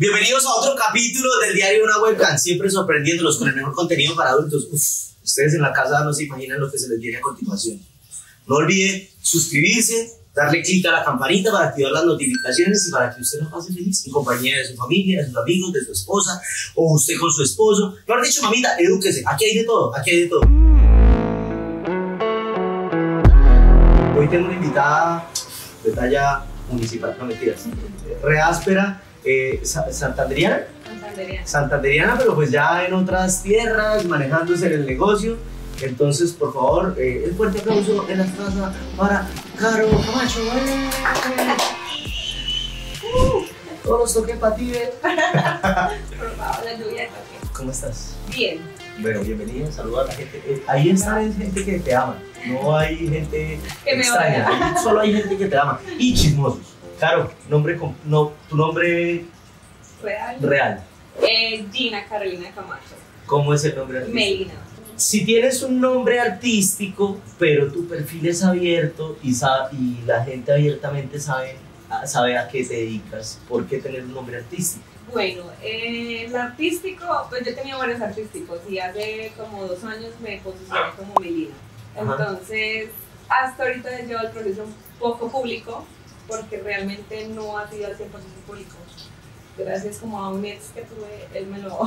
Bienvenidos a otro capítulo del diario Una Webcam, siempre sorprendiéndolos con el mejor contenido para adultos. Uf, ustedes en la casa no se imaginan lo que se les viene a continuación. No olviden suscribirse, darle clic a la campanita para activar las notificaciones y para que usted lo pase feliz en compañía de su familia, de sus amigos, de su esposa o usted con su esposo. Lo dicho, mamita, edúquese. Aquí hay de todo, aquí hay de todo. Hoy tengo una invitada de talla municipal, no mentiras, reáspera, eh, sa- santanderiana, Santanderiana. santanderiana, pero pues ya en otras tierras, manejándose en el negocio. Entonces, por favor, eh, el fuerte aplauso en la casa para Caro Camacho. ¡eh! Uh, todos los toques para ti, eh. Por favor, la lluvia de toque. ¿Cómo estás? Bien. Bueno, bienvenida, saluda a la gente. Eh, ahí está es gente que te ama, no hay gente Que me extraña, odia. ahí solo hay gente que te ama. Y chismosos. Claro, nombre, no, tu nombre Real. real. Eh, Gina Carolina Camacho. ¿Cómo es el nombre artístico? Melina. Si tienes un nombre artístico, pero tu perfil es abierto y, y la gente abiertamente sabe, a- sabe a qué te dedicas, ¿por qué tener un nombre artístico? Bueno, eh, el artístico, pues yo he tenido varios artísticos y hace como dos años me posicioné como Melina. Ajá. Entonces, hasta ahorita he llevado el proceso un poco público porque realmente no ha sido al 100% público. Gracias como a un ex que tuve, él me lo,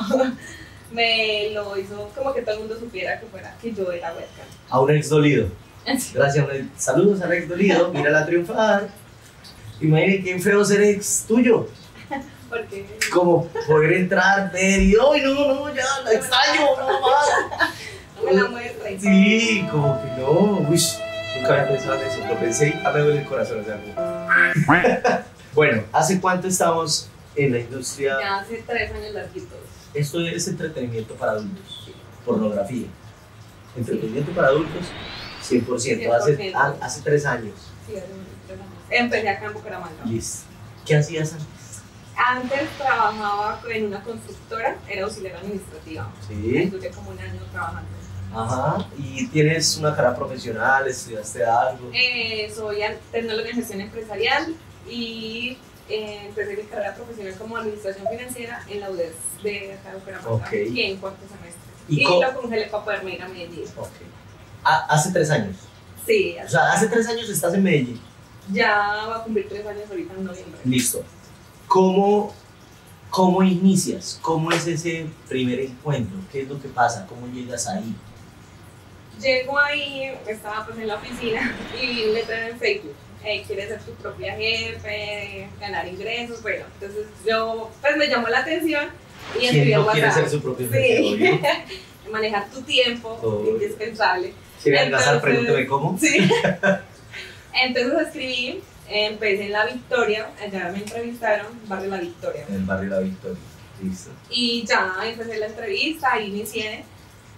me lo hizo como que todo el mundo supiera que fuera que yo era webcam. A un ex dolido. Gracias, un ex- saludos al ex dolido, mírala triunfar. Imagínate qué feo ser ex tuyo. Porque Como poder entrar, ver y, ¡ay, no, no, ya, la extraño, no más! no me la muestra. Sí, como que no, uy, nunca había pensado en eso, lo pensé y me duele el corazón, o sea, como- Bueno, ¿hace cuánto estamos en la industria? Ya hace tres años larguitos. Esto es entretenimiento para adultos, pornografía. Entretenimiento para adultos, 100%, hace, 100%. ah, hace tres años. Sí, hace tres años. Empecé acá en Bucaramanga. Listo. ¿Qué hacías antes? Antes trabajaba en una constructora, era auxiliar administrativa. Sí. Estuve como un año trabajando. Ajá. ¿Y tienes una carrera profesional? ¿Estudiaste algo? Eh, soy tecnóloga en gestión empresarial y eh, empecé mi carrera profesional como administración financiera en la UDES de acá de Bucaramanga Ok. y en cuarto semestre. ¿Y Y, lo congelé para poderme ir a Medellín. Ok. Ah, hace tres años. Sí, O sea, hace tres años estás en Medellín. ya va a cumplir tres años ahorita en noviembre. Listo. ¿Cómo, ¿Cómo inicias? ¿Cómo es ese primer encuentro? ¿Qué es lo que pasa? ¿Cómo llegas ahí? Llego ahí, estaba pues en la oficina y vi un letrero en Facebook. eh, quieres ser tu propia jefe, ganar ingresos, bueno, entonces yo, pues me llamó la atención y escribí ¿Quién al no quiere ser su propio Sí. jefe? obvio? Manejar tu tiempo, Obvio. indispensable. ¿Quiere adelgazar? Entonces- Pregúnteme cómo. Sí. Entonces escribí, empecé en La Victoria, allá me entrevistaron, barrio La Victoria. En el barrio La Victoria. Listo. Y ya empecé la entrevista, ahí inicié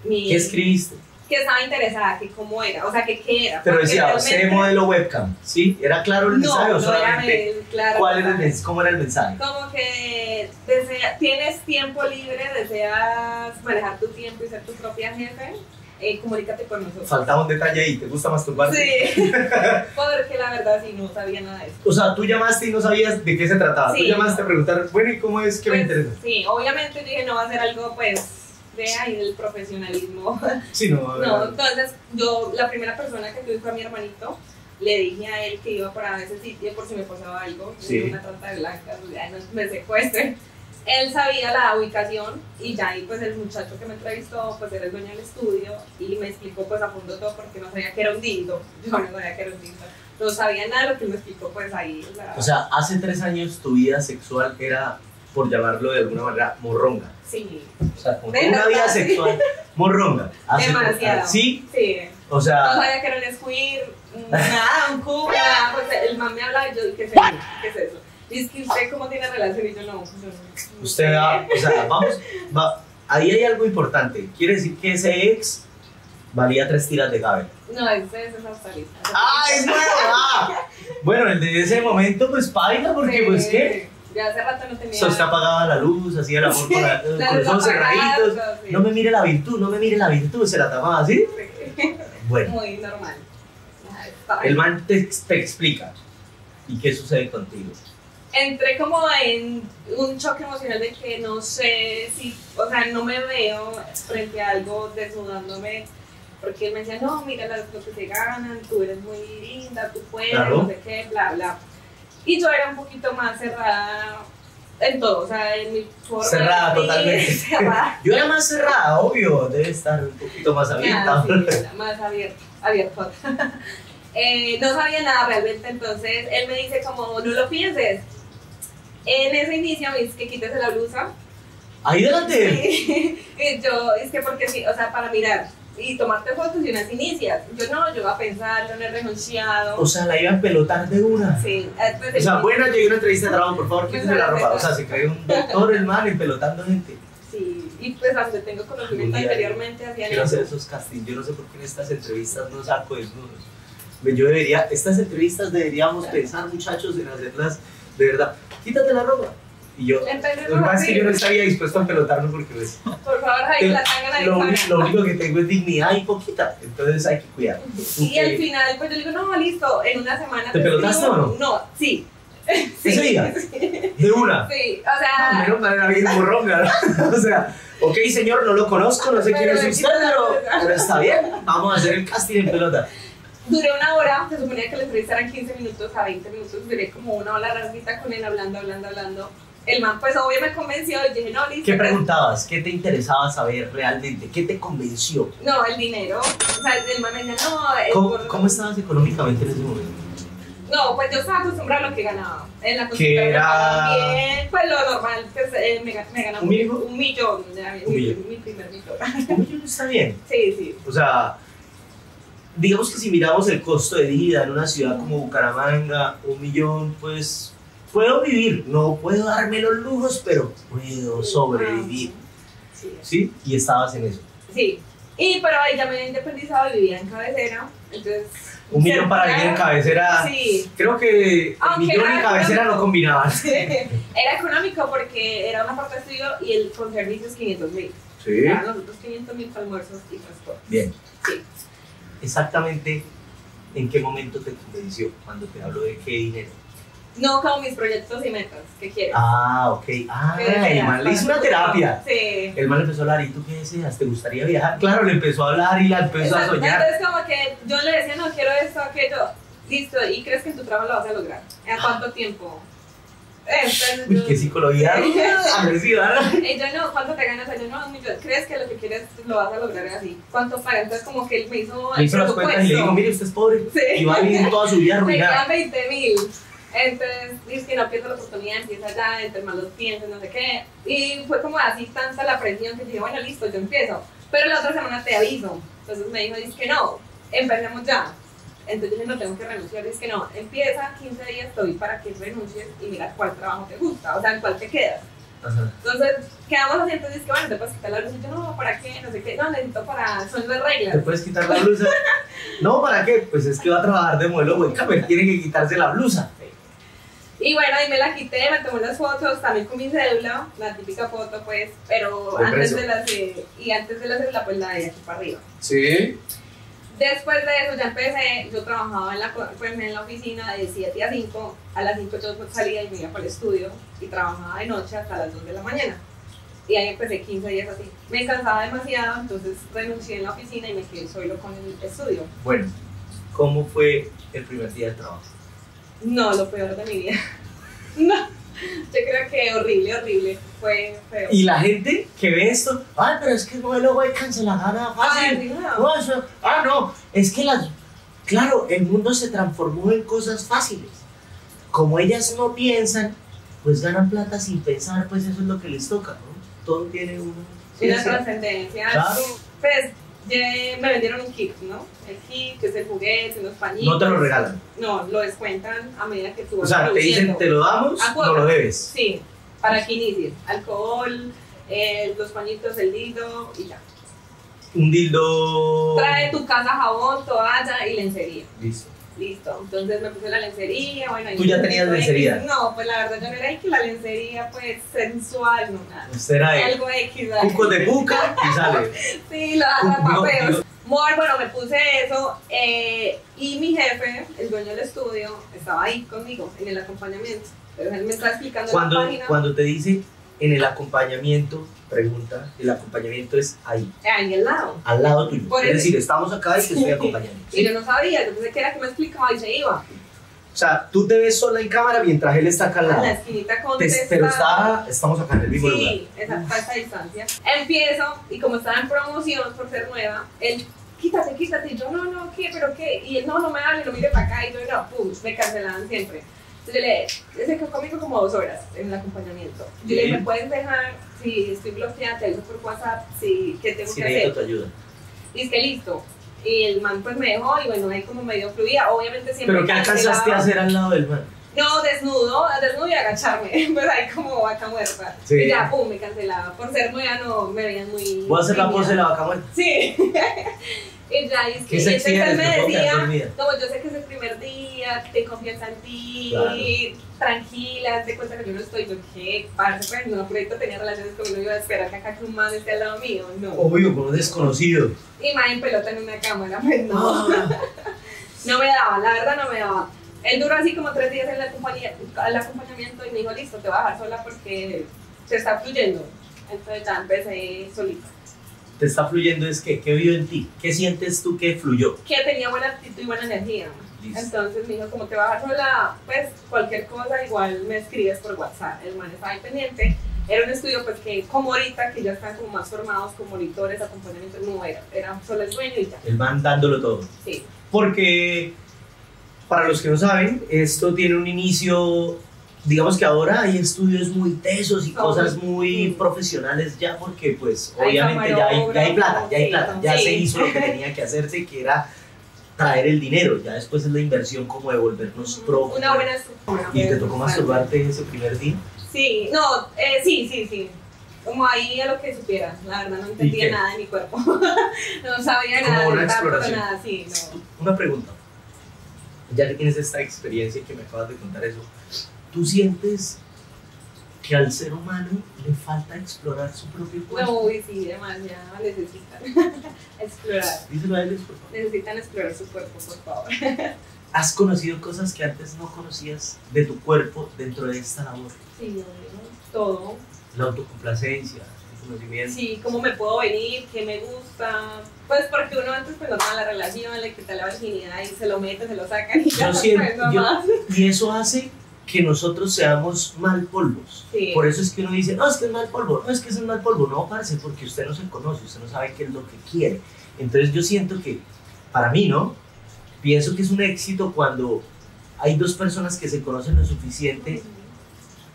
mi... ¿Qué escribiste? Que estaba interesada, que cómo era, o sea, que qué era. Pero decía, sé realmente- modelo webcam. ¿Sí? ¿Era claro el mensaje No, o no era solamente claro. cuál era el mensaje. cómo era el mensaje? Como que desea, tienes tiempo libre, deseas manejar tu tiempo y ser tu propia jefe, eh, comunícate con nosotros. Faltaba un detalle ahí, ¿te gusta masturbarte? Sí, porque la verdad sí no sabía nada de eso. O sea, tú llamaste y no sabías de qué se trataba. Tú Sí. llamaste a preguntar, bueno, ¿y cómo es que me Pues, interesa? Sí, obviamente dije no va a ser algo pues de ahí del profesionalismo. Sí, no. No, entonces yo, la primera persona que tuve fue a mi hermanito. Le dije a él que iba para ese sitio por si me pasaba algo, Sí. una trata de blancas, ya no me secuestren. Él sabía la ubicación y ya ahí pues el muchacho que me entrevistó pues era el dueño del estudio y me explicó pues a fondo todo porque no sabía que era un dildo. Yo no sabía que era un dildo. No sabía nada de lo que me explicó pues ahí. o sea, O sea, hace tres años tu vida sexual era, por llamarlo de alguna manera, morronga. sí, O sea, con De una vida sexual morronga. Demasiado. Sí, Sí. o No sea, sabía que era un squir, nada, un cubo, nada. Pues el man me hablaba y yo, ¿qué es eso? ¿Qué es eso? Y es que usted, ¿cómo tiene relación? Y yo, no, no. no usted va, o sea, vamos, va, ahí hay algo importante. Quiere decir que ese ex valía tres tiras de cabello. No, ese ese es australista. ¡Ah, es nuevo! Ah. Bueno, el de ese momento, pues paila, porque, Sí. pues, ¿qué? Ya hace rato no tenía. So, usted apagaba la luz, hacía el amor con, la- La con los ojos apagada, cerraditos. sí. No me mire la virtud, no me mire la virtud, se la tapaba así. Sí. Bueno, Muy normal. Está el man te, te explica. ¿Y qué sucede contigo? entré como en un choque emocional de que no sé si, o sea, no me veo frente a algo desnudándome. Porque él me decía, no, mira lo que se ganan, tú eres muy linda, tú puedes, Claro. no sé qué, bla, bla. Y yo era un poquito más cerrada en todo, o sea, en mi forma. Cerrada totalmente. cerrada. Yo era más cerrada, obvio, debe estar un poquito más abierta. Ah, sí, más abierto, abierto. Eh, no sabía nada realmente, entonces él me dice como, no lo pienses. En ese inicio me dice que quítese la blusa. Ahí delante. Sí. Y yo, es que porque sí, o sea, para mirar y tomarte fotos y unas inicias. Yo no, yo iba a pensar, yo no he renunciado. O sea, la iba a pelotar de una. Sí, eh, pues, O sea, buena, llegué a una entrevista de trabajo, por favor, Pues quítese la la ropa. O sea, se cree un doctor el man empelotando gente. Sí, y pues aunque tengo conocimiento anteriormente hacían Quiero hacer eso. esos castings. Yo no sé por qué en estas entrevistas no saco desnudos. Yo debería, estas entrevistas deberíamos pensar, muchachos, en hacerlas de verdad. Quítate la ropa. Y yo, lo es que yo no sí, estaría dispuesto a pelotarme porque pues, por favor, ahí la ahí. lo, uni- lo único que tengo es dignidad y poquita. Entonces hay que cuidar. Y al Ok. final, pues yo le digo, no, listo, en una semana. ¿Te pelotaste escribo". o no? No, sí. ¿Ese día? Sí, De una. sí, o Ah, sea. menos mal era bien morronga. ¿no? o sea, ok, señor, no lo conozco, no sé quién es usted, pero, pero está bien. Vamos a hacer el casting en pelota. Duré una hora, se suponía que la entrevista eran 15 minutos a 20 minutos, duré como una hora larguita con él hablando, hablando, hablando. El man, pues obvio me convenció y dije, no, listo. ¿Qué pues, preguntabas? ¿Qué te interesaba saber realmente? ¿Qué te convenció? No, el dinero. O sea, el man me decía, no, el ¿Cómo, gordo". cómo estabas económicamente en ese momento? No, pues yo estaba acostumbrada a lo que ganaba. En la Que era- bien, pues lo normal, pues eh, me, me ganaba ¿Un millón, mi, Un millón. mi primer millón. Un millón está bien. Sí, sí. O sea, digamos que si miramos el costo de vida en una ciudad como Bucaramanga, un millón, pues puedo vivir. No puedo darme los lujos, pero puedo sobrevivir. Sí. ¿Sí? Y estabas en eso. Sí. Y pero ahí ya me había independizado, vivía en cabecera, entonces... Un millón para vivir en cabecera. Sí. Creo que el Aunque millón y era cabecera no combinaban. Era económico porque era una parte de estudio y el con servicios 500 mil. Sí. Eran los otros 500 mil almuerzos y transporte. Bien. Sí. Exactamente en qué momento te convenció cuando te habló de qué dinero. No como mis proyectos y metas que quiero. Ah, ok. Ah, ¿Qué el man le hizo una terapia. Sí. El man le empezó a hablar, ¿y tú qué deseas? ¿Te gustaría viajar? Claro, le empezó a hablar y la empezó a soñar. Entonces como que yo le decía, no, quiero esto, aquello. Listo, ¿y crees que en tu trabajo lo vas a lograr? ¿A cuánto tiempo? Entonces, Uy, yo- qué psicología agresiva, ¿no? Y yo no, ¿cuánto te ganas? Yo no. ¿Crees que lo que quieres lo vas a lograr así? ¿Cuánto paga? Entonces como que él me hizo el hizo las cuentas y le dijo, presupuesto. mire, usted es pobre Sí. y va a vivir toda su vida Me arruinada. quedan 20 mil. Entonces, dice que no pierdo la oportunidad, empieza ya, entre más los piensos, no sé qué. Y fue como así tanta la presión que dije, bueno, listo, yo empiezo. Pero la otra semana te aviso. Entonces me dijo, dice que no, empecemos ya. Entonces yo no tengo que renunciar, dice que no, empieza 15 días, estoy para que renuncies y mira cuál trabajo te gusta, o sea, en cuál te quedas. Ajá. Entonces, quedamos así, entonces que bueno, te puedes quitar la luz. Y yo, no, ¿para qué? No sé qué, no, necesito para, son las ¿Te reglas. puedes quitar la blusa? No, ¿para qué? Pues es que va a trabajar de modelo webcamer, tiene que quitarse la blusa. Y bueno, ahí me la quité, me tomé las fotos, también con mi cédula, la típica foto pues, pero antes preso. de la ce- y antes de la cédula pues la de aquí para arriba. Sí. Después de eso ya empecé, yo trabajaba en la, pues, en la oficina de 7 a 5, a las 5 yo salía y me iba para el estudio y trabajaba de noche hasta las 2 de la mañana. Y ahí empecé 15 días así. Me cansaba demasiado, entonces renuncié en la oficina y me quedé solo con el estudio. Bueno, ¿cómo fue el primer día de trabajo? No, lo peor de mi vida. No, yo creo que horrible, horrible. Fue feo. Y la gente que ve esto, ay, pero es que el modelo webcam se la gana Ay, fácil. sí, no. No, eso- ah, no, es que las. Claro, el mundo se transformó en cosas fáciles. Como ellas no piensan, pues ganan plata sin pensar, pues eso es lo que les toca, ¿no? Todo tiene una. Y la sí, trascendencia. Claro. Pues ya me vendieron un kit, ¿no? El kit, que es el juguete, unos pañitos. No te lo regalan. No, lo descuentan a medida que tú O vas sea, te dicen, te lo damos, A no lo debes. Sí, para que inicies. Alcohol, eh, los pañitos, el dildo y ya. Un dildo. Trae tu casa jabón, toalla y lencería. Listo. Listo. Entonces me puse la lencería. Bueno, ¿Tú ya tenías lencería? X. No, pues la verdad yo no era X, la lencería pues sensual, no nada. Era de Algo X. ¿vale? cucos de puca y sale. Sí, los atrapapeos. Mor, bueno, me puse eso eh, y mi jefe, el dueño del estudio, estaba ahí conmigo en el acompañamiento. Entonces él me está explicando Cuando, la página. cuando te dice en el acompañamiento, pregunta, el acompañamiento es ahí, Ahí al lado. al lado tuyo. Por es eso- decir, estamos acá y te estoy acompañando. Y yo no sabía, yo pensé que era que me explicaba y se iba. O sea, tú te ves sola en cámara mientras él está acá al A la lado. esquinita Te- contesta. pero está, estamos acá en el mismo lugar. Sí, exacto, a esa distancia. Empiezo y como estaba en promoción por ser nueva, él, quítate, quítate. Y yo, no, no, ¿qué? ¿Pero qué? Y él, no, no me hable, no mire para acá. Y yo, no, pum, me cancelaban siempre. Entonces yo le se conmigo como dos horas en el acompañamiento. Yo le dije. ¿me puedes dejar? Si estoy bloqueada, te aviso por WhatsApp, si, ¿qué tengo Si que hacer? tu ayuda. Y es que listo. Y el man pues me dejó y bueno, ahí como medio fluía. Obviamente siempre ¿Pero qué alcanzaste a hacer al lado del man? No, desnudo, desnudo y agacharme, pues ahí como vaca muerta. Sí. Y ya, pum, me cancelaba. Por ser nueva no me veían muy... Voy a hacer la pose de la vaca muerta. Sí. y ya, y es que entonces él me decía, como yo sé que es el primer día, te confianza en ti, Claro. tranquila, te cuenta que yo no estoy, yo qué, parce, pues no, proyecto tenía relaciones conmigo, iba a esperar que acá que un man esté al lado mío, no. Obvio, con un desconocido. Y más en pelota en una cámara, pues no. No me daba, la verdad no me daba. Él duró así como tres días en la compañía, el acompañamiento y me dijo, listo, te voy a dejar sola porque se está fluyendo. Entonces ya empecé solita. Te está fluyendo es que, ¿qué vio en ti? ¿Qué sientes tú que fluyó? Que tenía buena actitud y buena energía. Listo. Entonces me dijo, como a dejar sola, pues cualquier cosa igual me escribes por WhatsApp. El man estaba ahí pendiente. Era un estudio pues que como ahorita, que ya están como más formados como monitores, acompañamiento, no era, era solo el sueño y ya. El man dándolo todo. Sí. Porque, para los que no saben, esto tiene un inicio, digamos que ahora hay estudios muy tesos y No, cosas muy Sí. profesionales ya, porque pues Hay obviamente ya hay, ya hay plata, ya hay plata, ya sí. se hizo lo que tenía que hacerse, que era traer el dinero, ya después es la inversión como de volvernos pro. Una buena estructura. ¿Y te tocó masturbarte ese primer día? Sí, no, eh, sí, sí, sí. Como ahí a lo que supieras, la verdad no entendía nada de mi cuerpo. no sabía Como nada, una exploración. nada, sí, no. Una pregunta. Ya que tienes esta experiencia que me acabas de contar eso, ¿tú sientes que al ser humano le falta explorar su propio cuerpo? No, uy, sí, demasiado necesitan explorar. Díselo a ellos, por favor. Necesitan explorar su cuerpo, por favor. ¿Has conocido cosas que antes no conocías de tu cuerpo dentro de esta labor? Sí, todo. La autocomplacencia, el conocimiento. Sí, cómo me puedo venir, qué me gusta. Pues porque uno antes pues no toma la relación, le quita la virginidad y se lo mete, se lo sacan y ya Yo siento- pues, no yo- más. Y eso hace que nosotros seamos mal polvos. Sí. Por eso es que uno dice, no, es que es mal polvo, no, es que es un mal polvo. No, parece porque usted no se conoce, usted no sabe qué es lo que quiere. Entonces yo siento que, para mí, ¿no? Pienso que es un éxito cuando hay dos personas que se conocen lo suficiente,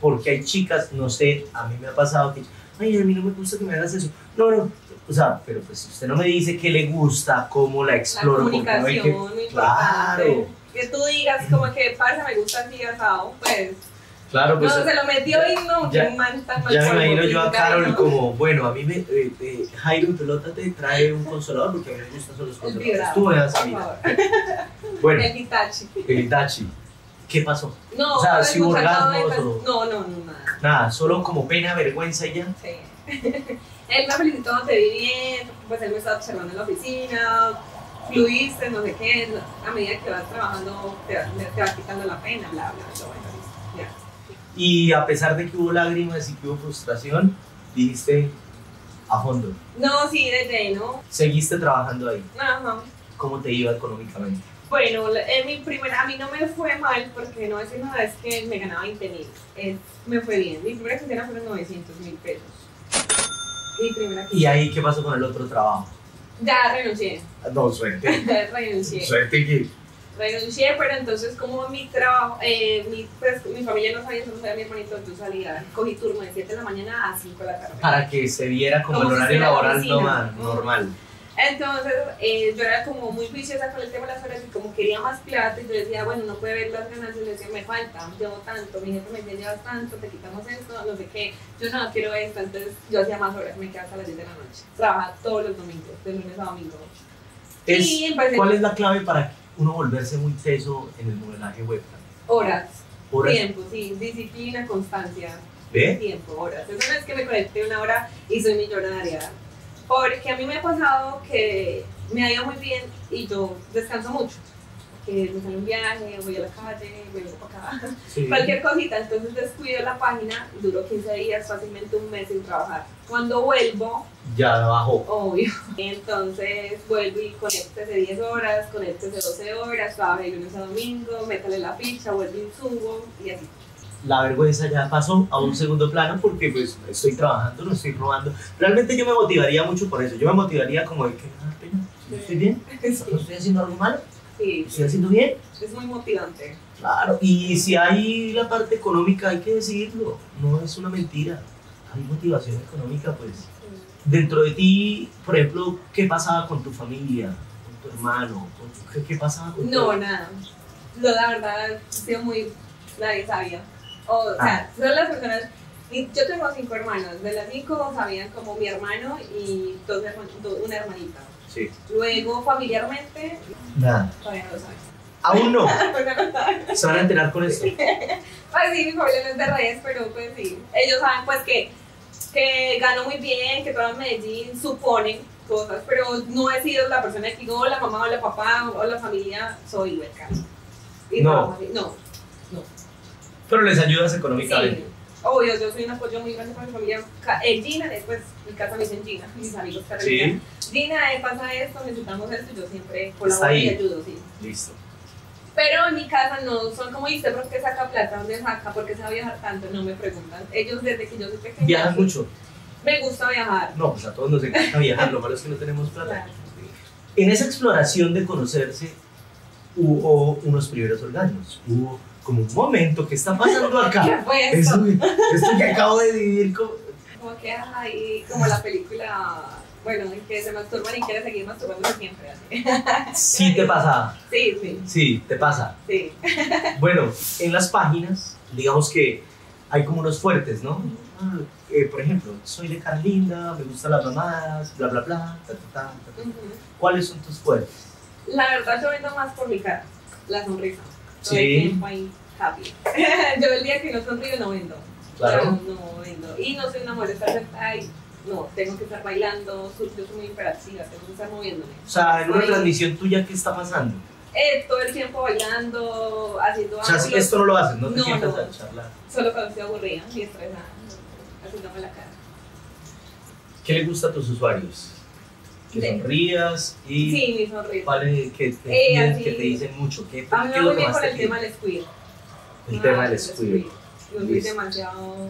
porque hay chicas, no sé, a mí me ha pasado que, ay, a mí no me gusta que me hagas eso. No, no, o sea, pero pues si usted no me dice qué le gusta, cómo la La exploro, porque no hay comunicación, que... muy importante. Claro. Que tú digas como que, parce, me gusta así asado, pues, Claro, pues... no, se lo metió y no, ya- que man tan mal Ya me imagino yo a Carol cariño. como, bueno, a mí me, eh, eh, Jairo Pelota te trae un consolador porque a mí me gustan solo los consoladores. Tú me das a mí. Bueno, El Hitachi. el Itachi. ¿Qué pasó? No, O sea, no, si hubo orgasmos o- No, no, no, nada. Nada, solo como pena, vergüenza y ya. Sí. él me felicitó, te vi bien, pues él me estaba observando en la oficina, fluiste, no sé qué, a medida que vas trabajando te, te va quitando la pena, bla, bla, bla, bueno, ya. Y a pesar de que hubo lágrimas y que hubo frustración, dijiste a fondo. No, sí, de lleno, Seguiste trabajando ahí. ajá. ¿Cómo te iba económicamente? Bueno, en mi primera, a mí no me fue mal porque no es una vez que me ganaba 20 mil, me fue bien. Mi primera quincena fueron 900 mil pesos. Mi primera ¿Y ahí qué pasó con el otro trabajo? Ya renuncié, No, suerte. renuncié. Suerte que... renuncié, pero entonces como mi trabajo, eh, mi, pues, mi familia no sabía, solo sabía mi hermanito, entonces salía, cogí turno de 7 de la mañana a 5 de la tarde. Para que se viera como, Como el horario laboral normal. Normal. Entonces eh, yo era como muy viciosa con el tema de las horas y como quería más plata y yo decía, bueno, no puede ver las ganancias, le decía, me falta, llevo tanto, mi jefe me decía, llevas tanto, te quitamos esto, no sé qué, yo no quiero esto, entonces yo hacía más horas, me quedaba hasta las 10 de la noche, trabajaba todos los domingos, de lunes a domingo. Es- Y empecé- ¿Cuál es la clave para uno volverse muy teso en el modelaje webcam? Horas, Horas. tiempo, sí, disciplina, constancia. ¿Ve? tiempo, horas. Eso no es que me conecte una hora y soy millonaria. Porque a mí me ha pasado que me ha ido muy bien y yo descanso mucho. que me sale un viaje, voy a la calle, vengo para acá, Sí. cualquier cosita, entonces descuido la página, duro 15 días, fácilmente un mes sin trabajar. Cuando vuelvo, Ya bajó. obvio, entonces vuelvo y conéctese 10 horas, conéctese 12 horas, trabajo de lunes a domingo, métale la ficha, vuelvo y subo, y así. La vergüenza ya pasó a un segundo plano porque pues estoy trabajando, no estoy robando. Realmente yo me motivaría mucho por eso. Yo me motivaría como de que, ah, ¿yo estoy bien? ¿No estoy haciendo algo malo? Sí, ¿Estoy haciendo bien? es muy motivante. Claro, y si hay la parte económica, hay que decirlo, no es una mentira. Hay motivación económica, pues. Dentro de ti, por ejemplo, ¿qué pasaba con tu familia, con tu hermano? con tu- ¿qué, qué pasaba con No, tu- nada. Lo, la verdad, he sido muy. Nadie sabía. O, o sea, Ah. son las personas. Yo tengo cinco hermanos. De las cinco sabían como mi hermano y dos herman- do- una hermanita. Sí. Luego, familiarmente, Nada. todavía no lo saben. Aún no. Se van a enterar con esto. Pues sí, mi familia no es de redes, pero pues sí. Ellos saben pues que, que gano muy bien, que trabajo en Medellín, suponen cosas, pero no he sido la persona que digo, hola mamá, hola papá, hola familia, soy hueca. Y No. No. Pero les ayudas económicamente. Sí, obvio, yo soy un apoyo muy grande para mi familia. En Gina, después mi casa me dicen Gina, mis amigos Carolina. Gina, eh, pasa esto, necesitamos esto, yo siempre colaboro ahí. y ayudo, sí. Listo. Pero en mi casa no son como, dice, ¿por qué saca plata? ¿Dónde saca? ¿Por qué se va a viajar tanto? No me preguntan. Ellos desde que yo soy pequeña. ¿Viajas sí, mucho? Me gusta viajar. No, pues a todos nos encanta viajar, lo malo es que no tenemos plata. Claro. En esa exploración de conocerse, hubo unos primeros orgasmos. Hubo como un momento que está pasando acá. ¿Qué fue esto? Eso, esto que acabo de vivir. como- Como que ahí, como la película, bueno, en que se masturban y quiere seguir masturbándose siempre. Así. Sí te pasa. Sí, sí, Sí, te pasa. sí. Bueno, en las páginas, digamos que hay como unos fuertes, ¿no? Ah, eh, por ejemplo, soy de cara linda, me gustan las mamadas, bla, bla, bla. ta, ta, ta, ta. ¿Cuáles son tus fuertes? La verdad, yo vendo más por mi cara, la sonrisa. Todo Sí. el tiempo ahí, happy. yo el día que no sonrío no vendo. Claro. No vendo. Y no soy una mujer sentada ahí. No, tengo que estar bailando, yo soy muy hiperactiva, tengo que estar moviéndome. O sea, en una transmisión tuya, ¿qué está pasando? Eh, todo el tiempo bailando, haciendo O sea, si esto no lo haces, no te No, sientas no. a charlar. solo cuando estoy aburrida y estresada, haciéndome la cara. ¿Qué le gusta a tus usuarios? Que sonrías y Sí, mi sonrisa. vale, que, te, Eh, piden, así- que te dicen mucho. ¿Qué, A mí qué me bien más con el tema del squid. El Ah, tema del el squid. Yo soy demasiado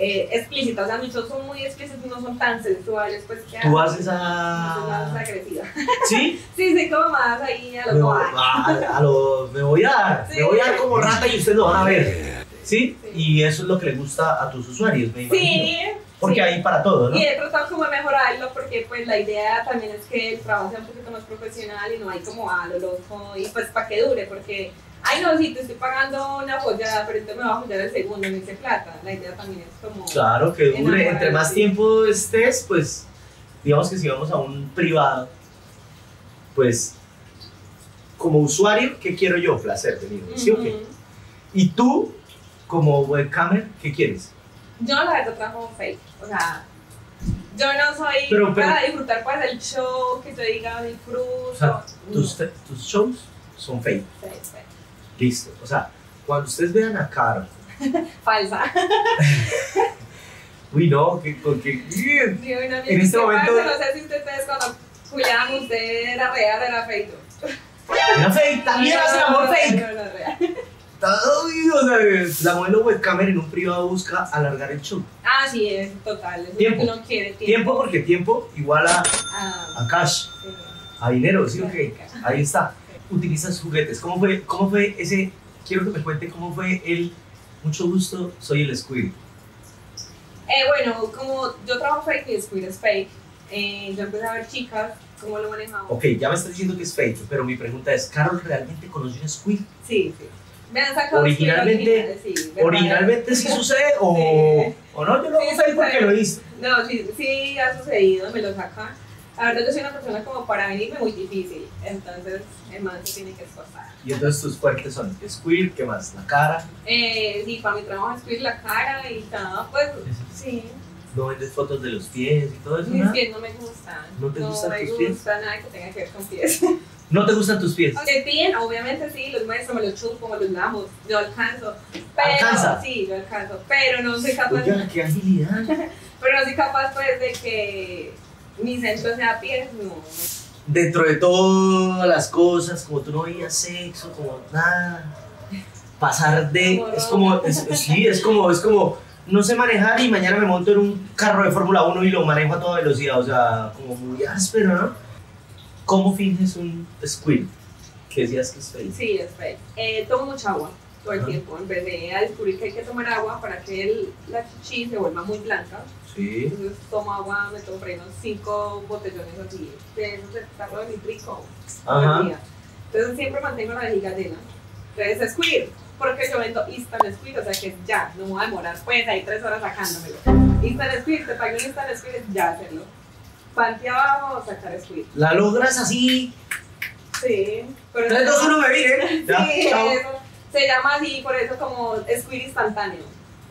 eh, explícita, o sea, muchos son muy explícitos, no son tan sensuales, pues que Tú haces Soy más a... agresiva. ¿Sí? Sí, sí, como más ahí a Me lo voy, guay. a, a lo, me voy a dar, Sí. me voy a dar como rata y ustedes lo van a ver. ¿Sí? Sí. Y eso es lo que le gusta a tus usuarios, me imagino. Sí, Porque sí. hay para todo, ¿no? Y he tratado como de mejorarlo porque pues la idea también es que el trabajo sea un poquito más profesional y no hay como a lo loco y pues para que dure porque ay no, si te estoy pagando una joya, pero entonces me va a joyar el segundo, no hice plata. La idea también es como... Claro, que dure. Entre más sí. tiempo estés, pues, digamos que si vamos a un privado, pues, como usuario, ¿qué quiero yo? Placer de mí, ¿sí o qué? Y tú, como webcamer, ¿qué quieres? Yo la verdad trabajo fake, o sea, yo no soy Pero- pero- para disfrutar pues el show, que yo diga disfruto. O sea, no. tus, tus shows son fake. Fake, fake. Listo. O sea, cuando ustedes vean a Carol, Falsa. uy, no, que, con que. Sí, una En este ¿qué momento- pasa? No sé si ustedes cuando Julián, usted era real, era fake. Era fake, también hace el amor fake. No, no, no, real. Ay, o sea, la modelo webcamer en un privado busca alargar el show. Ah, sí, es total. Eso Tiempo. No quiere tiempo. Tiempo porque tiempo igual a, Ah, a cash, sí. a dinero, ¿sí o qué? Ahí está. Utilizas juguetes. ¿Cómo fue, ¿Cómo fue ese? Quiero que me cuente cómo fue el. Mucho gusto, soy el Squid. Eh, bueno, como yo trabajo fake y Squid es fake, eh, yo empecé a ver chicas cómo lo manejamos. Ok, ya me estás diciendo que es fake, pero mi pregunta es: ¿Carol realmente conoció un Squid? Sí, sí. Me han sacado Originalmente- sí. ¿Originalmente sí sucede o, Sí. o no? Yo lo Sí, sí, porque lo hice. No, sí, sí ha sucedido, me lo sacan. La verdad, yo soy una persona como para venirme muy difícil, entonces el man se tiene que esforzar. Y entonces tus fuertes son Squid, ¿qué más? La cara. Eh, sí, para mi trabajo es cubrir la cara y todo, pues sí. No vendes fotos de los pies y todo eso, Mis ¿no? pies no me gustan. ¿No te gustan me tus pies? gusta nada que tenga que ver con pies. ¿No te gustan tus pies? Me piden, obviamente sí, los maestros me los chupo, me los lamo, yo alcanzo. Pero, ¿Alcanza? Sí, yo alcanzo, pero no soy capaz, Oiga, qué agilidad. pero no soy capaz pues de que mi centro sea pies, no. Dentro de todas las cosas, como tú no veías sexo, como nada, pasar de. Como Es como. es- sí, es como. Es como. No sé manejar y mañana me monto en un carro de Fórmula 1 y lo manejo a toda velocidad. O sea, como muy áspero, ¿no? ¿Cómo finges un squid? Que decías que es fake. Sí, es fake. Eh, tomo mucha agua todo el Ajá. tiempo. Empecé a descubrir que hay que tomar agua para que el, la chichi se vuelva muy blanca. Sí. Entonces tomo agua, me tomo por unos 5 botellones así de esos de tarro de nitrico Ajá. Entonces siempre mantengo la vejiga llena. Entonces squid, porque yo vendo instant squid, o sea que ya, no me voy a demorar pues ahí tres horas sacándomelo. Instant squid, te pago un instant squid, ya hacerlo. Panty abajo, sacar squid. La logras así. Sí. Pero 3, 2, 1, me. Ya, Sí, chao. eso. Se llama así, por eso como squid instantáneo,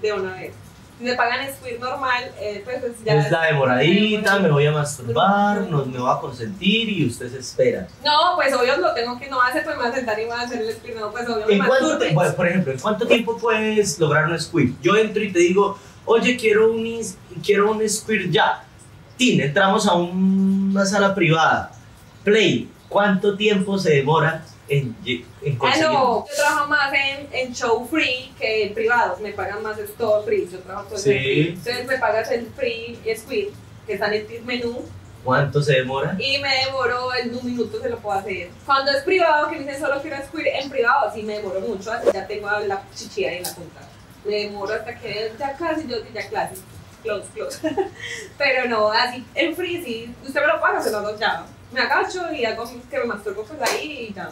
de una vez. Si me pagan squid normal, eh, pues es ya... Es la demoradita, me voy a masturbar, nos, me va a consentir y usted se espera. No, pues obvio lo tengo que no hacer, pues me voy a sentar y voy a hacer el squid, no, pues obvio me ¿En cuánto masturbe. te- bueno, por ejemplo, ¿en cuánto tiempo puedes lograr un squid? Yo entro y te digo, oye, quiero un, quiero un squid ya. Tin, entramos a una sala privada. Play, ¿cuánto tiempo se demora en, en Ah, no, yo trabajo más en, en show free que en privados, me pagan más es todo free, yo trabajo todo Sí. en free. Entonces me pagas el free squid, que está en el menú, ¿Cuánto se demora? y me demoro en un minuto se lo puedo hacer. Cuando es privado, que me dicen solo quiero squid en privado, sí me demoro mucho, así ya tengo la chichilla en la punta. Me demoro hasta que ya casi, yo ya casi, close, close. Pero no, así en free, sí, usted me lo paga, se lo hago ya. Me agacho y hago que me masturbo pues ahí y ya,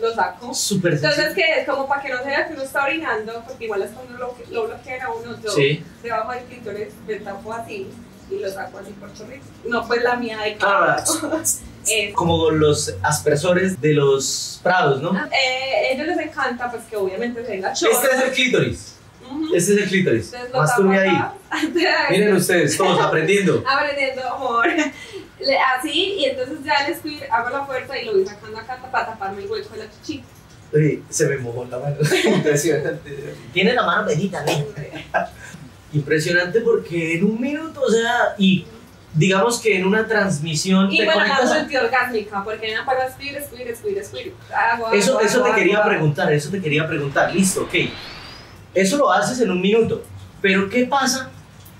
lo saco. Súper Entonces, que es como para que no se vea que uno está orinando, porque igual es cuando lo, lo bloquean a uno, yo Sí. debajo del clítoris me tapo así y lo saco así por chorrito. No, pues la mía de Ahora, es. como los aspersores de los prados, ¿no? Eh, ellos les encanta, pues que obviamente se venga chorro. Este es el clítoris. Ujú. Este es el clítoris. Entonces lo Masturbe tapo ahí. acá, de- Miren ustedes, todos aprendiendo. aprendiendo amor. Le- Así, y entonces ya el squid hago la fuerza y lo voy sacando acá para taparme el hueco de la chichita. Uy, se me mojó la mano. Impresionante. Tiene la mano pedita, ¿no? Impresionante porque en un minuto, o sea, y digamos que en una transmisión Y te bueno, la multiorgásmica, porque me apaga squid, squid, squid, squid. Hago, Eso, hago, eso te hago, quería preguntar, eso te quería preguntar. Listo, ok. Eso lo haces en un minuto. Pero ¿qué pasa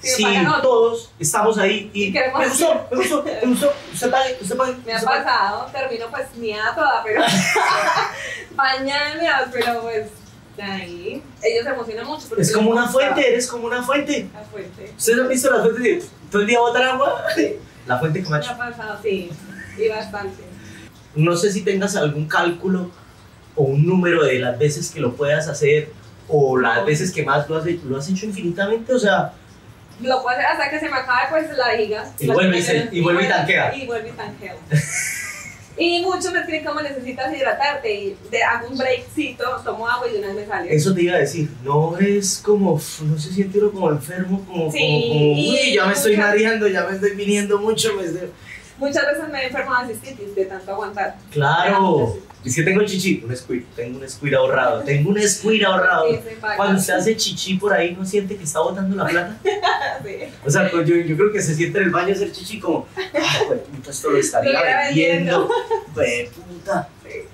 Me pagan otro. todos estamos ahí y me gustó, me gustó, me gustó, usted pague, usted pague, Me ha usted pague"? pasado, termino pues miada toda, pero bañada, pero pues de ahí. Ellos se emocionan mucho. Es como una fuente, eres como una fuente. La fuente. ¿Ustedes han visto las fuentes de todo el día botan agua? La fuente Me Camacho. ha pasado, sí, y bastante. No sé si tengas algún cálculo o un número de las veces que lo puedas hacer o las veces que más lo has hecho. ¿Lo has hecho infinitamente? O sea, Lo puedo hacer hasta que se me acabe pues la vejiga. Y vuelve y se- y vuelve y tanquea. Y vuelve y tanquea. y muchos me escriben cómo necesitas hidratarte y de, hago un breakcito, tomo agua y de una vez me sale. eso te iba a decir. No es como, no se siente uno como enfermo, como, Sí, como, como, uy, ya me estoy mareando, ya me estoy viniendo mucho. Me estoy... Muchas veces me he enfermado de cistitis de tanto aguantar. Claro. Es que tengo chichi, un squid, tengo un squid ahorrado, tengo un squid ahorrado. Sí. Cuando se hace chichi por ahí, ¿no siente que está botando la plata? Sí. O sea, pues yo, yo creo que se siente en el baño hacer chichi como, ah, puta, esto lo estaría vendiendo, güey, puta.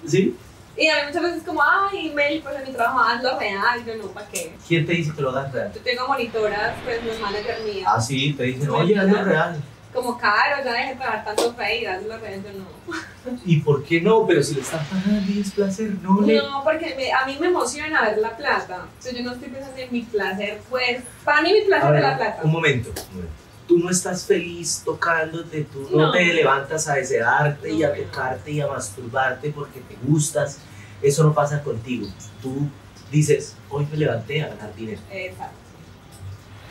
¿Sí? Y a mí muchas veces como, ay, Mel, pues en mi trabajo hazlo real, yo no, ¿para qué? ¿Quién te dice que lo hagas real? Yo tengo monitoras, pues los managers mías, Ah, sí, te dicen, oye, hazlo real. Como caro, ya deje de trabajar tanto fe real, yo no. ¿Y por qué no? Pero si le están pagando y es placer, no le... No, porque me- a mí me emociona ver la plata. O sea, yo no estoy pensando en mi placer, pues, para mí mi placer ver, es la plata. un momento, un momento. Tú no estás feliz tocándote, tú no, No. te levantas a desearte y a tocarte y a masturbarte porque te gustas. Eso no pasa contigo. Tú dices, hoy me levanté a ganar dinero. Exacto.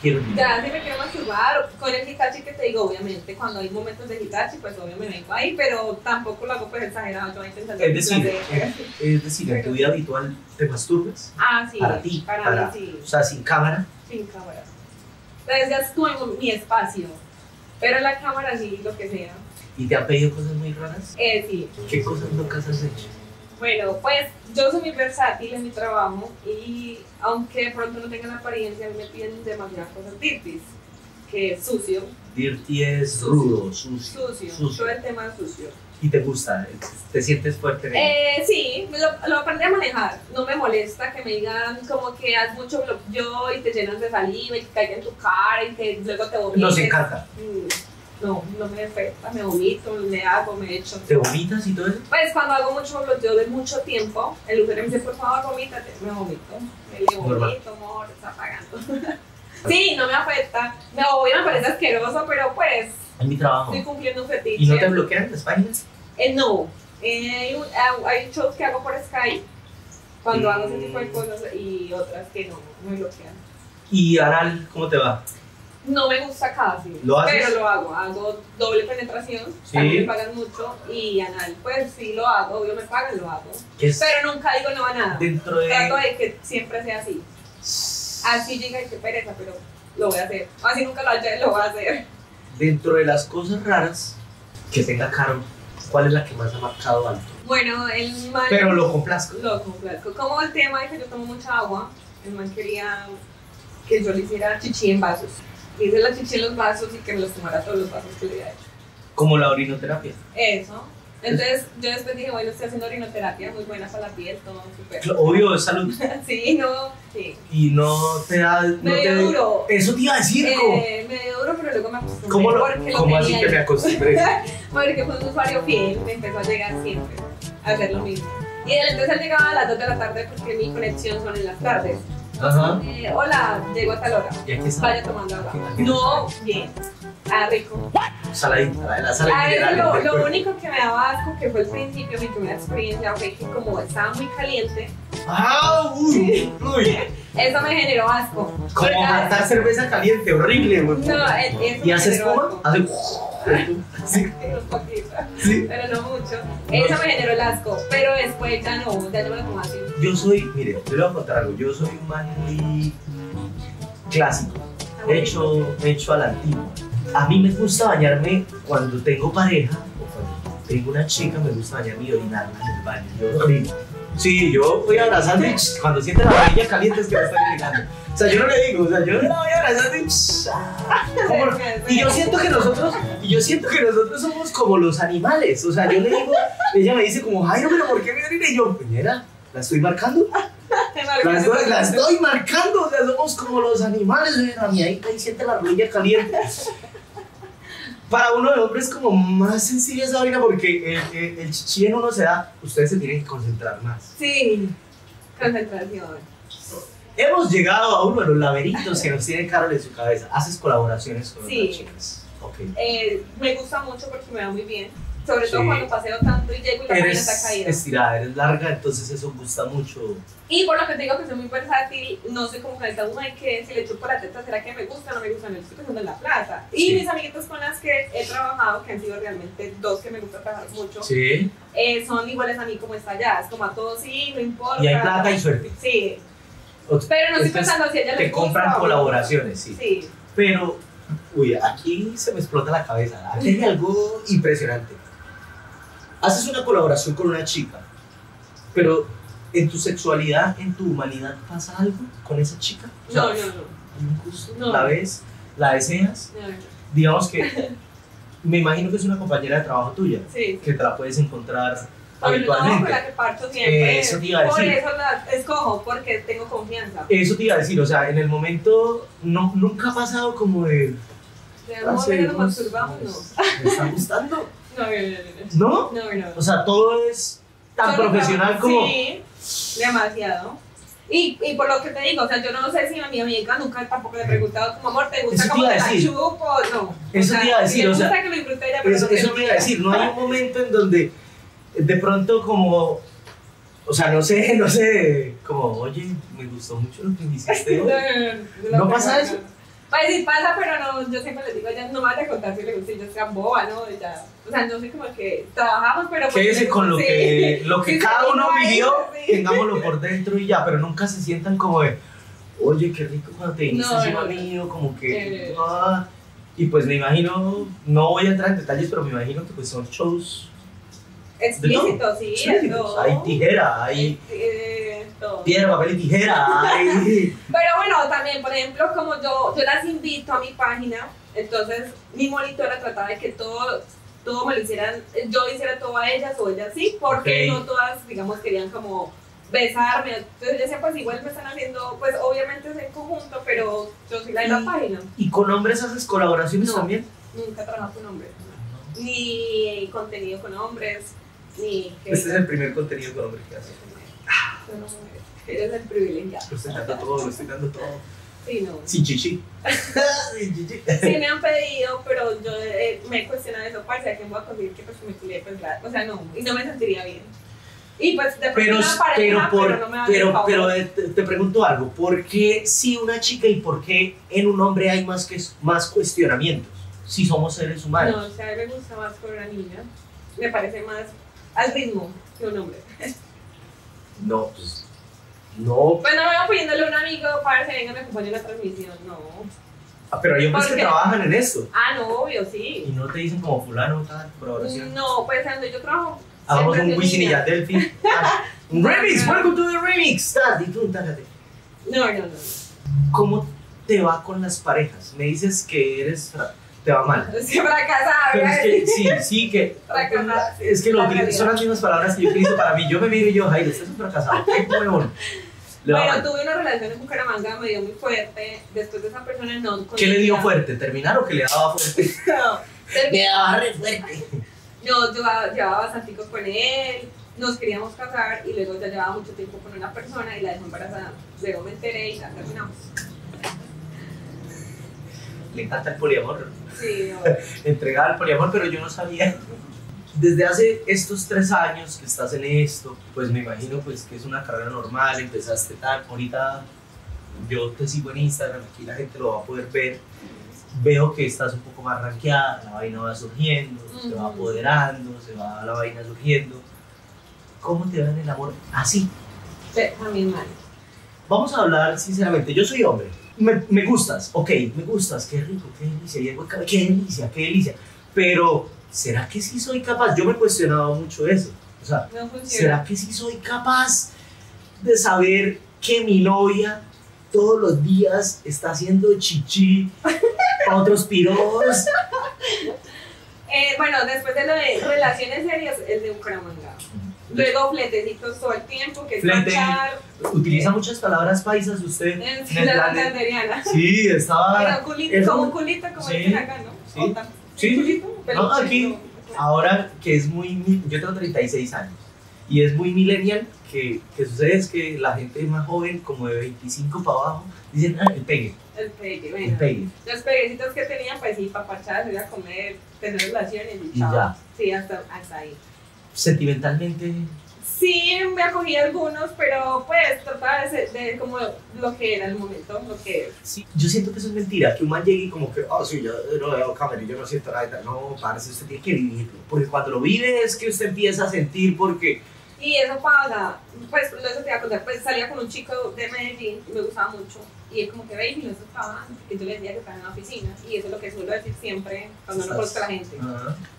Quiero. Ya, si me quiero masturbar, con el Hitachi que te digo, obviamente, cuando hay momentos de Hitachi, pues obvio me vengo ahí, pero tampoco lo hago pues exagerado, yo voy intentando Es decir, es decir, en tu vida habitual te masturbas Ah, sí, para ti, para, para- mí sí, o sea, sin cámara. sin cámara. Entonces ya estuve en mi espacio, pero la cámara sí, lo que sea. ¿Y te han pedido cosas muy raras? Eh, sí. ¿Qué cosas locas has hecho? Bueno, pues yo soy muy versátil en mi trabajo y aunque de pronto no tengan apariencia, a mí me piden demasiadas cosas dirtis, que es sucio, Dirty es Sucio. rudo, sucio. sucio, Sucio. todo el tema es sucio. ¿Y te gusta? ¿Te sientes fuerte? Eh, sí, lo, lo aprendí a manejar. No me molesta que me digan como que haz mucho yo y te llenas de saliva y que caiga en tu cara y que luego te vomites. Nos encanta. Mm, No, no me afecta, me vomito, me hago, me echo. ¿Te vomitas y todo eso? Pues cuando hago mucho bloqueo de mucho tiempo, el usuario me dice, por favor, vomítate. Me vomito. Me le vomito, amor, está apagando. sí, no me afecta. Me obvio, me parece asqueroso, pero pues En mi trabajo. estoy cumpliendo un fetiche. ¿Y no te bloquean las páginas? Eh, no. Eh, hay, shows que hago por Skype cuando hago ese tipo de cosas y otras que no me bloquean. ¿Y Aral, cómo te va? No me gusta casi, ¿Lo haces? pero lo hago. Hago doble penetración, Sí. también me pagan mucho y anal, pues sí lo hago, obvio me pagan, lo hago. ¿Qué es Pero nunca digo no a nada. dentro de... Trato de que siempre sea así. Así llega y qué pereza, pero lo voy a hacer. Así nunca lo haya, lo voy a hacer. Dentro de las cosas raras que tenga Caro, ¿cuál es la que más ha marcado alto? Bueno, el man. Pero lo complazco. Lo complazco. Como el tema de que yo tomo mucha agua, el man quería que yo le hiciera chichi en vasos. Hice la chichi en los vasos y que me los tomara todos los vasos que le había hecho. Como la orinoterapia. Eso. Entonces yo después dije, bueno, estoy haciendo orinoterapia, muy buena para la piel, todo súper. Obvio, es salud. Sí, no, sí. Y no te da... No Me te... dio duro. Eso te iba a decir. Eh, me dio duro, pero luego me acostumbré. ¿Cómo, lo- porque lo cómo así que me acostumbré? Porque fue un usuario fiel, me empezó a llegar siempre a hacer lo mismo. Y entonces él llegaba a las 2 de la tarde porque mi conexión son en las tardes. Ajá. Eh, hola, llego a tal hora. ¿Y aquí está? Vaya tomando agua. No, bien. Ah, rico. Saladita, la, sal A veces lo, único que me daba asco, que fue el principio, mi primera experiencia, fue que como estaba muy caliente, ¡Ah! ¡Uy! ¡Uy! eso me generó asco. Como matar cerveza caliente, horrible, güey. No, eso ¿Y me hace espuma? Hace... Sí, pero no mucho. Eso me generó el asco, pero después ya no, ya no me lo tomo así. Yo soy, mire, yo le voy a contar algo. Yo soy un man muy clásico, hecho, hecho a la antigua. A mí me gusta bañarme cuando tengo pareja o cuando tengo una chica, me gusta bañarme y orinarme en el baño. Yo orino. Sí, yo voy abrazando y cuando siente la varilla caliente es que me estoy orinando. O sea, yo no le digo, o sea, yo la voy abrazando y ah, ¿cómo no? Y yo siento que nosotros, y yo siento que nosotros somos como los animales. O sea, yo le digo, ella me dice como, Jairo, pero ¿por qué me orina? Y yo, puñera, ¿la estoy marcando? La estoy, la estoy marcando, o sea, somos como los animales, ven a mi ahí, ahí siente la rodilla caliente. Para uno de hombre es como más sencilla esa vaina porque el, el, el chichi en uno se da, ustedes se tienen que concentrar más. Sí, concentración. Hemos llegado a uno de los laberintos que nos tiene Carol en su cabeza. Haces colaboraciones con Sí. otras chicas. Eh, me gusta mucho porque me va muy bien. Sobre todo Sí. cuando paseo tanto y llego y la página está Eres caída. estirada, eres larga, entonces eso gusta mucho. Y por lo que te digo que soy muy versátil, no sé cómo esta una que si le chupo la teta, ¿será que me gusta o no me gusta? No estoy pensando en la plata. Y Sí. mis amiguitos con las que he trabajado, que han sido realmente dos que me gusta trabajar mucho, Sí. eh, son iguales a mí como estalladas, como a todos sí, no importa. Y hay plata y suerte. Sí, Ot- pero no estoy pensando si a ella Te le gusta compran o colaboraciones, sí. Sí. Pero, uy, aquí se me explota la cabeza. Aquí hay algo impresionante. Haces una colaboración con una chica, pero en tu sexualidad, en tu humanidad, ¿pasa algo con esa chica? O sea, No, no, no. No. ¿La ves? ¿La deseas? no, no. Digamos que, me imagino que es una compañera de trabajo tuya, Sí. que te la puedes encontrar Sobre todo con habitualmente. la que parto siempre. Eso te iba a Por decir. eso la escojo, porque tengo confianza. Eso te iba a decir, o sea, en el momento, no, nunca ha pasado como de... De amor, nos "Hacemos- masturbamos, no. ¿Me está gustando? No, no, no, ¿No? no. No, no. O sea, todo es tan Solo profesional como... Sí, demasiado. Y, y por lo que te digo, o sea, yo no sé si a mi amiga nunca tampoco le he preguntado como amor, ¿te gusta como te la chupo? No. Eso te iba a decir, o sea, gusta que lo disfrute ella, pero Eso, eso te iba a decir, no hay un momento en donde de pronto como... O sea, no sé, no sé, como, oye, me gustó mucho lo que me hiciste No, hoy. no, no, ¿No pasa eso? Pues sí pasa, pero no, yo siempre les digo, ella no me vaya a contar si le gusta yo sea boba, ¿no? Ella, o sea, yo soy como que trabajamos, pero... Quédese con lo que, sí. lo que Sí, cada sí, uno no vivió, sí. tengámoslo por dentro y ya, pero nunca se sientan como de, oye, qué rico cuando te viniste No, encima no, no. mío, como que... Eh. ah, Y pues me imagino, no voy a entrar en detalles, pero me imagino que pues son shows Explícito, sí, explícitos. eso. Hay tijera, hay Eh, piedra, papel y tijera, hay... Pero bueno, también, por ejemplo, como yo, yo las invito a mi página, entonces mi monitora trataba de que todo, todo me lo hicieran, yo hiciera todo a ellas o ellas sí, porque no todas, digamos, querían como besarme. Entonces yo decía, pues igual me están haciendo, pues obviamente es en conjunto, pero yo soy la de la página. ¿Y con hombres haces colaboraciones No. también? Nunca trabajo con hombres, ni contenido con hombres, ni que... Este es el primer contenido con hombres que haces. Hombres. Eres el privilegiado. Lo estoy dando todo, lo estoy dando todo. Sí, no. Sin chichi. Sin chichi. Sí me han pedido, pero yo eh, me he cuestionado eso, parce, ¿a quién voy a conseguir que pues me culé? Pues, la- o sea, no, y no me sentiría bien. Y pues de Pero, una pareja, pero, por, pero no me va a pero, favor. pero eh, te, te pregunto algo, ¿por qué si una chica y por qué en un hombre hay más, que, más cuestionamientos? Si somos seres humanos. No, o sea, a mí me gusta más con una niña, me parece más al ritmo que un hombre. No, pues, no, Pues no me voy pidiéndole a un amigo para que venga me acompañe en la transmisión, no. Ah, pero hay hombres ¿Por que trabajan en esto Ah, no, obvio, sí. y no te dicen como fulano, tal, colaboración. No, pues donde yo trabajo. Hagamos un es Wisin y. Yandel film. Ah, Un remix, welcome to the remix. tal, y tú, tácate. No, no, no. ¿Cómo te va con las parejas? Me dices que eres, te va mal. Sí, fracasada, Pero es que, sí, sí, que. Fracasada. Es que son las mismas palabras que yo utilizo para mí. Yo me miro y yo, Jairo, usted es un fracasado. Qué huevón. Va Bueno, tuve una relación en Bucaramanga, me dio muy fuerte. Después de esa persona no. ¿Qué le dio fuerte? ¿Terminar o que le daba fuerte? No, terminé- daba re fuerte. no, llevaba, llevaba bastante con él, nos queríamos casar y luego ya llevaba mucho tiempo con una persona y la dejó embarazada. Luego me enteré y ya terminamos. Le encanta el poliamor. Sí, no. Entregaba el poliamor, pero yo no sabía. Desde hace estos tres años que estás en esto, pues me imagino pues que es una carrera normal, empezaste tal, ahorita yo te sigo en Instagram, aquí la gente lo va a poder ver, veo que estás un poco más rankeada, la vaina va surgiendo, se va apoderando, se va la vaina surgiendo. ¿Cómo te va en el amor? Así. También mal. Vamos a hablar sinceramente, yo soy hombre, me, me gustas, ok, me gustas, qué rico, qué delicia, qué delicia, qué delicia, pero ¿será que sí soy capaz? Yo me he cuestionado mucho eso, o sea, No. ¿será que sí soy capaz de saber que mi novia todos los días está haciendo chichi para otros piros? Eh, bueno, después de lo de relaciones serias, el de Bucaramanga. Luego fletecitos todo el tiempo, que es Flete. manchar, Utiliza muchas palabras paisas usted. en en la. Sí, estaba... Pero culito, como un- un culito, como sí, dicen acá, ¿no? sí. Sí, sí, No, aquí, ahora que es muy, yo tengo 36 años y es muy millennial, que, que sucede es que la gente más joven, como de 25 para abajo, dicen, ah, el pegue, El pegue, el bueno. pegue. Los peguecitos que tenía, pues sí, papachadas, ir a comer, tener relaciones y Y ya. Sí, hasta, hasta ahí. Sentimentalmente, Sí, me acogí algunos, pero pues trataba de, de como lo que era el momento, lo que sí, yo siento que eso es mentira, que un man llegue como que, oh, sí, yo no veo cámara y yo no siento nada. No, parce, usted tiene que vivirlo, porque cuando lo vive es que usted empieza a sentir porque, Y eso pasa, pues lo eso te iba a contar, pues salía con un chico de Medellín y me gustaba mucho. Y él como que, baby, no estás trabajando, porque yo le decía que estaba en la oficina. Y eso es lo que suelo decir siempre cuando no conozco a la gente.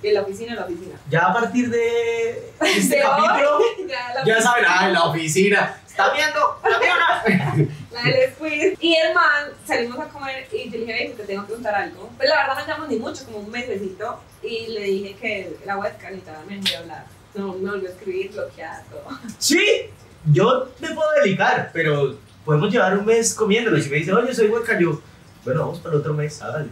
De la oficina a la oficina. ya a partir de este De hoy, capítulo, ya la saben, ah, en la oficina, ¿está viendo? ¿Está viendo? La del squid. Y el man, salimos a comer y yo le dije, te tengo que contar algo. Pues la verdad no llamamos ni mucho, como un mesecito. Y le dije que era webcam y estaba me dejó hablar. No, volvió a escribir, bloquear, todo. Sí, yo me puedo delicar, pero podemos llevar un mes comiéndolo. Si me dice, oye, soy hueca, yo, bueno, vamos para el otro mes, hágale.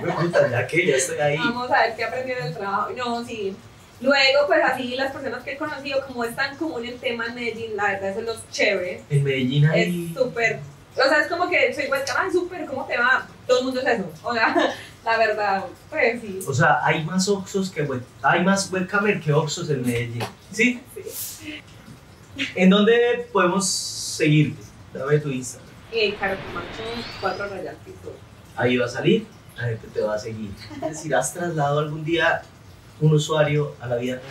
No me gusta, ya que ya estoy ahí. Vamos a ver qué aprendió del trabajo. No, sí. Luego, pues así, las personas que he conocido, como es tan común el tema en Medellín, la verdad, eso es lo chévere. En Medellín Es hay. súper. O sea, es como que soy webcam, ay, súper, ¿cómo te va? Todo el mundo es eso. O sea, la verdad, pues sí. O sea, hay más Oxos que web, hay más webcamer que Oxos en Medellín. ¿Sí? sí. ¿En dónde podemos seguirte? Dame tu Instagram. Eh, rayas piso. Ahí va a salir, la gente te va a seguir. Es decir, ¿has trasladado algún día un usuario a la vida real?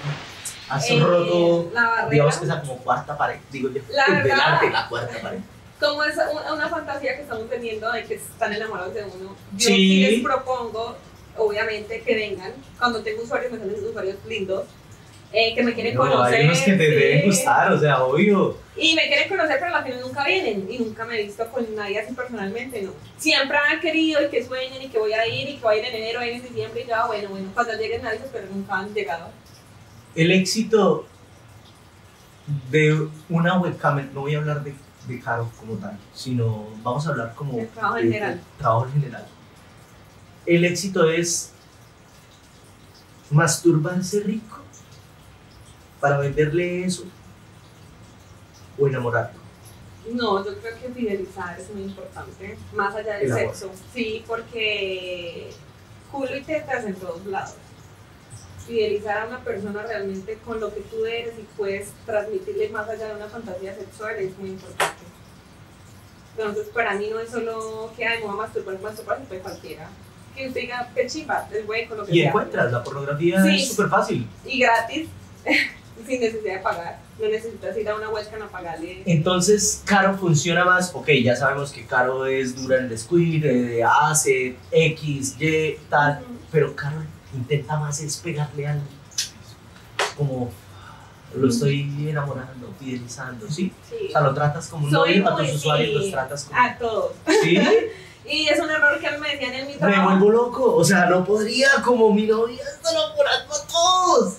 ¿Has Eh, roto, digamos que esa como cuarta pared? Digo yo, La verdad. delante la cuarta pared. Como es una, una fantasía que estamos teniendo de que están enamorados de uno, yo Sí. les propongo obviamente, que vengan. Cuando tengo usuarios, me salen usuarios lindos. eh, que me quieren No, conocer. hay unos que te deben gustar, o sea, obvio. Y me quieren conocer, pero al final nunca vienen. Y nunca me he visto con nadie así personalmente, no. Siempre han querido y que sueñen y que voy a ir y que voy a ir en enero, a en diciembre y ya, bueno, bueno, cuando lleguen avisas, pero nunca han llegado. El éxito de una webcam, no voy a hablar de, de Caro como tal, sino vamos a hablar como De trabajo en de- general. de trabajo en general. El éxito es masturbarse rico para venderle eso o enamorarlo. No, yo creo que fidelizar es muy importante, más allá del El sexo. Sí, porque culo y tetas en todos lados. Fidelizar a una persona realmente con lo que tú eres y puedes transmitirle más allá de una fantasía sexual es muy importante. Entonces, para mí no es solo que ay, me voy a masturbar, masturbar, pues cualquiera. Que usted diga, qué chimba, el hueco, lo que Y sea. encuentras, la pornografía Sí. es súper fácil. Y gratis, sin necesidad de pagar. No necesitas ir a una webcam a pagarle. Entonces, Caro funciona más, ok, ya sabemos que Caro es dura en el squid, hace X, Y, tal, pero Caro intenta más es pegarle al, como, lo estoy enamorando, fidelizando, ¿sí? Sí. O sea, lo tratas como un Soy novio, a tus usuarios los tratas como... A todos. ¿Sí? Y es un error que me decían en mi Me trabajo. vuelvo loco, o sea, no podría como mi novia estar enamorando a todos.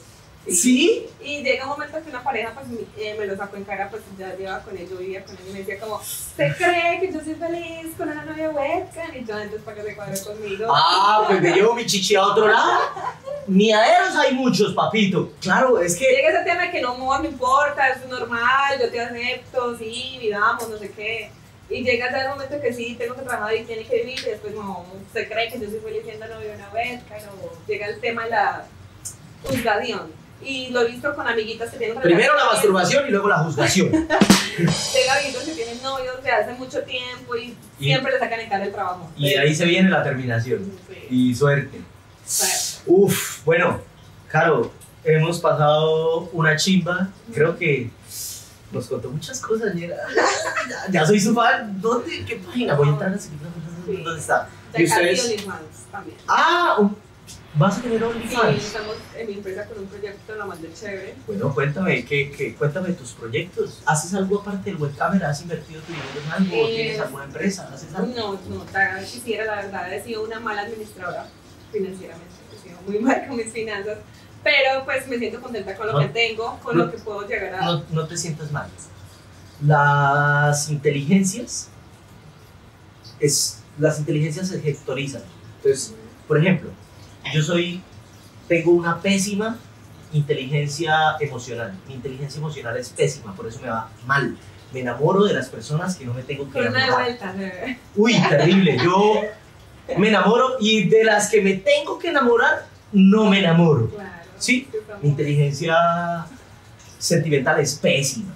¿Sí? Y llega un momento que una pareja pues, mi- eh, me lo sacó en cara, pues ya llevaba con él, yo vivía con él y me decía como, ¿usted cree que yo soy feliz con una novia webcam? Y yo, entonces, ¿para que se cuadre conmigo? Ah, pues me llevo mi chichi a otro lado. Miaderos hay muchos, papito. Claro, es que Llega ese tema de que no, no me importa, es normal, yo te acepto, sí, vivamos, no sé qué. Y llega ya el momento que sí, tengo que trabajar y tiene que vivir, y después no, se cree que yo soy feliz siendo novia una webcam, o llega el tema de la juzgación. Y lo he visto con amiguitas que tienen primero la masturbación y luego la juzgación. Llega amiguitos que tienen novios de hace mucho tiempo y, Y- siempre le sacan en cara el trabajo. Y ahí se viene la terminación. Sí. Y suerte. Bueno, Uf, bueno, Caro, hemos pasado una chimba. Creo que nos contó muchas cosas. Ya, ya soy su fan. ¿Dónde? ¿Qué página? Voy a entrar a seguir. ¿Dónde está? ya ¿Y ustedes? También. Ah, un- ¿vas a tener Sí, OnlyFans? estamos en mi empresa con un proyecto la más de chévere. Bueno, cuéntame, ¿qué, qué, cuéntame tus proyectos. ¿Haces algo aparte del webcam? ¿Has invertido tu dinero en algo? Eh, ¿Tienes alguna empresa? ¿Haces algo? No, no, quisiera, la verdad, he sido una mala administradora financieramente, he sido muy mal con mis finanzas, pero pues me siento contenta con lo No. que tengo, con No. lo que puedo llegar a... no, no te sientas mal. Las inteligencias, es, las inteligencias se sectorizan. Entonces, por ejemplo, yo soy, tengo una pésima inteligencia emocional. Mi inteligencia emocional es pésima, por eso me va mal. Me enamoro de las personas que no me tengo que Con una enamorar. vuelta. Uy, terrible. Yo me enamoro y de las que me tengo que enamorar, no me enamoro. claro. Sí, Mi inteligencia sentimental es pésima.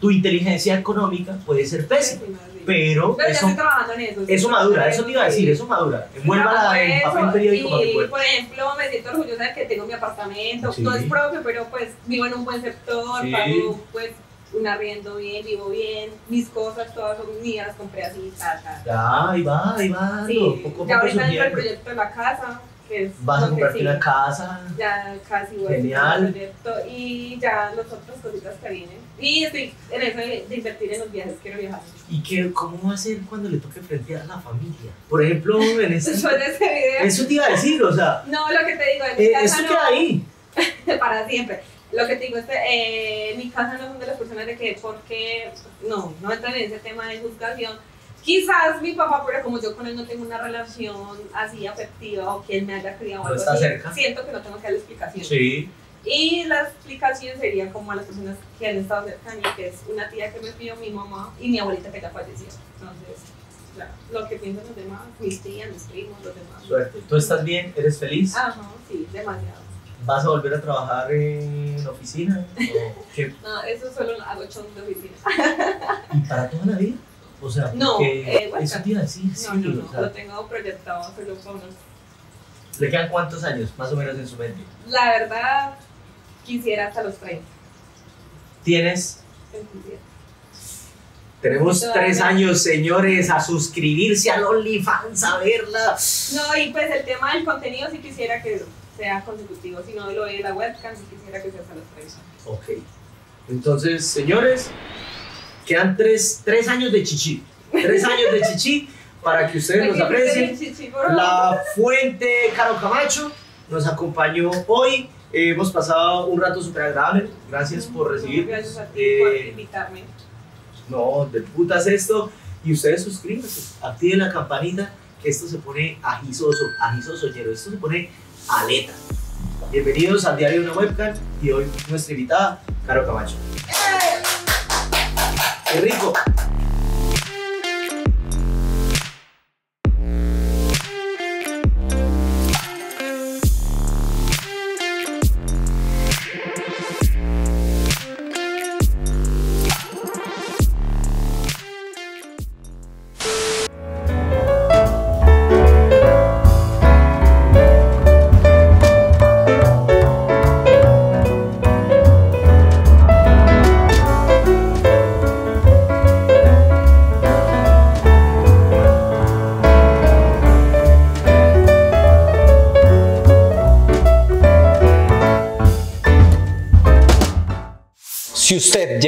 Tu inteligencia económica puede ser pésima. Pero Pero ya eso, estoy trabajando en eso. eso madura, eso te iba a decir, eso madura. Envuélvala en papel periódico para Y, pueda. por ejemplo, me siento orgullosa de que tengo mi apartamento. Sí. No es propio, pero pues vivo en un buen sector, Sí. pago pues un arriendo bien, vivo bien. Mis cosas todas son mías, compré así, ta, ta. Ya, ahí va, ahí va. Sí, poco a ya poco ahorita entra el proyecto de la casa, es Vas a comprarte una casa. Ya casi voy a Genial. el proyecto y ya las otras cositas que vienen. Y estoy en eso de, de invertir en los viajes, quiero viajar. ¿Y qué, cómo va a ser cuando le toque frentear a la familia? Por ejemplo, en ese... Después de ese video. Eso te iba a decir, o sea, No, lo que te digo, en mi eh, casa eso no. queda ahí. para siempre. Lo que te digo es que eh, mi casa no son de las personas de que, porque, no, no entran en ese tema de juzgación. Quizás mi papá, pero como yo con él no tengo una relación así afectiva o que él me haya criado No algo está así, cerca. siento que no tengo que darle explicación. Sí. Y la explicación sería como a las personas que han estado cerca de mí, que es una tía que me pidió mi mamá y mi abuelita que ya falleció. Entonces, claro, lo que piensan los demás, mis tías, mis primos, los demás. Suerte. ¿Tú estás bien? ¿Eres feliz? Ajá, sí, demasiado. ¿Vas a volver a trabajar en oficina? ¿O qué? No, eso solo hago show de oficina. ¿Y para toda la vida? O sea, No, eh, eso te iba a decir, sí, No, no, no, o sea, lo tengo proyectado unos. ¿le quedan cuántos años más o menos en su mente? La verdad, quisiera hasta los 30. ¿Tienes? 27. Tenemos tres años, señores, a suscribirse al OnlyFans, a verla. No, y pues el tema del contenido sí quisiera que sea consecutivo, si no lo de la webcam, sí quisiera que sea hasta los tres años. Ok. Entonces, señores, quedan tres, tres años de chichi. Tres años de chichi para que ustedes nos aprecien. La Fuente Caro Camacho nos acompañó hoy. Eh, hemos pasado un rato súper agradable. Gracias por recibirnos. Gracias a ti Eh, por invitarme. No, de putas esto. Y ustedes suscríbanse, activen la campanita, que esto se pone agisoso, agisoso, ñero. Esto se pone aleta. Bienvenidos al diario de una webcam y hoy nuestra invitada, Caro Camacho. ¡Qué rico!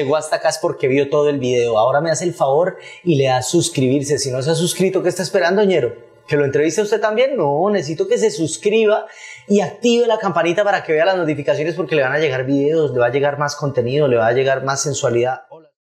Llegó hasta acá es porque vio todo el video. Ahora me hace el favor y le da suscribirse. Si no se ha suscrito, ¿qué está esperando, ñero? ¿Que lo entreviste usted también? No, necesito que se suscriba y active la campanita para que vea las notificaciones porque le van a llegar videos, le va a llegar más contenido, le va a llegar más sensualidad.